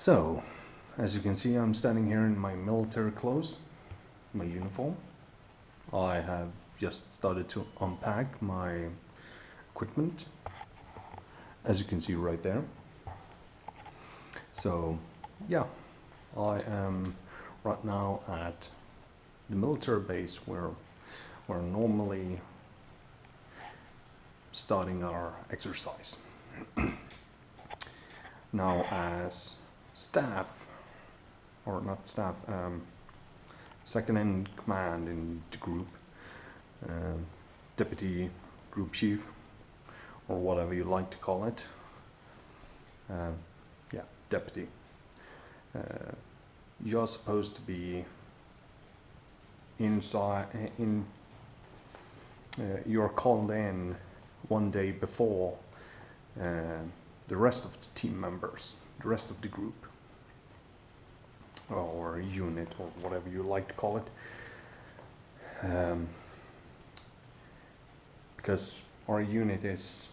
So, as you can see, I'm standing here in my military clothes, my uniform. I have just started to unpack my equipment, as you can see right there. So, yeah, I am right now at the military base where we're normally starting our exercise. now, as staff, or not staff, um, second in command in the group, um, deputy group chief, or whatever you like to call it. Um, yeah, deputy. Uh, you're supposed to be inside in uh, you're called in one day before uh, the rest of the team members the rest of the group. Or unit or whatever you like to call it. Um, because our unit is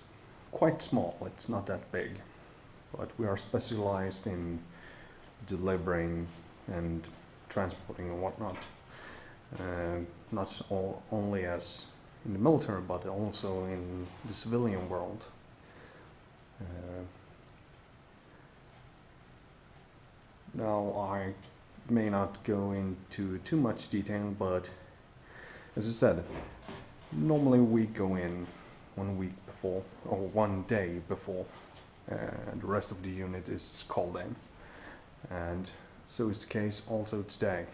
quite small it's not that big. But we are specialized in delivering and transporting and whatnot. Uh, not all, only as in the military, but also in the civilian world. Uh, now, I may not go into too much detail, but as I said, normally we go in one week before or one day before the rest of the unit is called in. And so is the case also today.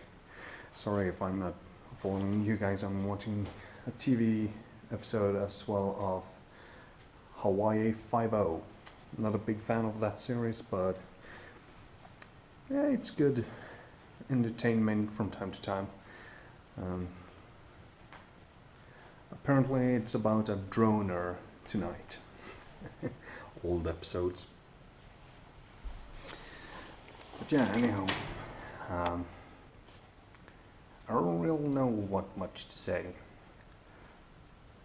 Sorry if I'm not following you guys. I'm watching a TV episode as well of Hawaii Five-O. Not a big fan of that series, but yeah, it's good entertainment from time to time. Um, apparently, it's about a droner tonight. Old episodes. But yeah, anyhow. Um, I don't really know what much to say.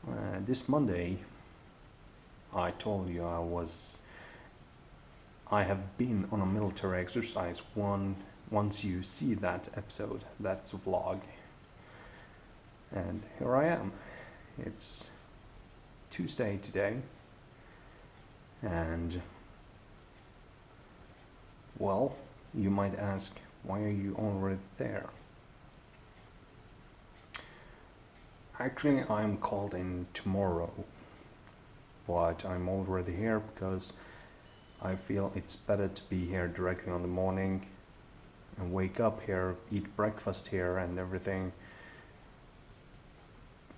Uh, this Monday, I told you I was. I have been on a military exercise. One once you see that episode, that's vlog, and here I am. It's Tuesday today, and well, you might ask, why are you already there? Actually, I'm called in tomorrow, but I'm already here because I feel it's better to be here directly on the morning and wake up here, eat breakfast here and everything.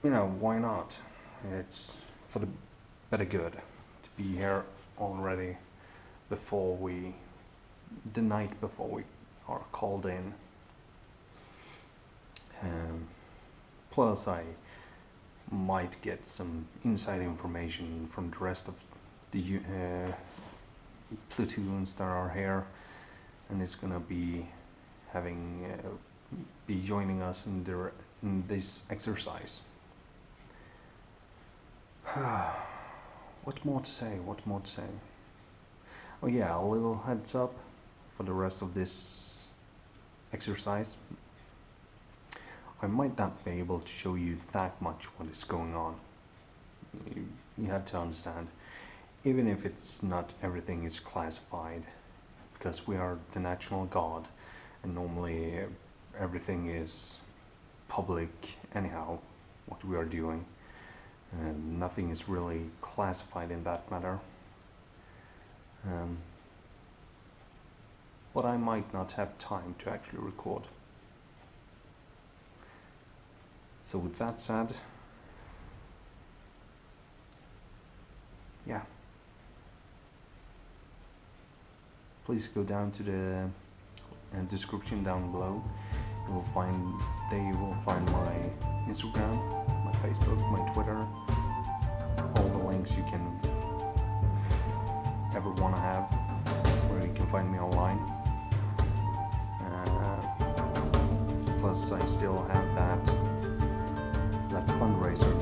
You know, why not? It's for the better good to be here already before we, the night before we are called in. Um, plus, I might get some inside information from the rest of the uh, platoons that are here and it's gonna be having uh, be joining us in, the, in this exercise. What more to say? What more to say? Oh yeah a little heads up for the rest of this exercise. I might not be able to show you that much what is going on. You, you have to understand, even if it's not everything is classified, because we are the national guard, and normally everything is public anyhow, what we are doing, and nothing is really classified in that matter. Um, but I might not have time to actually record. So with that said, yeah, please go down to the uh, description down below. You will find they will find my Instagram, my Facebook, my Twitter, all the links you can ever want to have, where you can find me online. Uh, plus, I still have that that fundraiser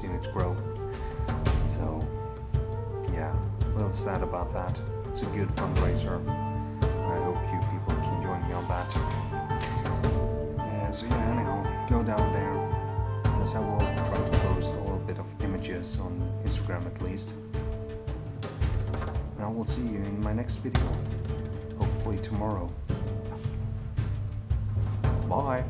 seen it grow. So, yeah, a little sad about that. It's a good fundraiser. I hope you people can join me on that. So yeah, anyhow, go down there, because I will try to post a little bit of images on Instagram at least. And I will see you in my next video, hopefully tomorrow. Bye!